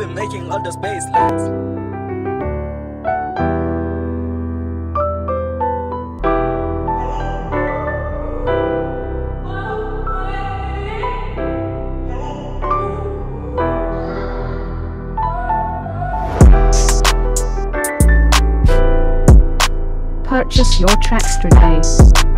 I've been making all the space lines. Purchase your tracks today.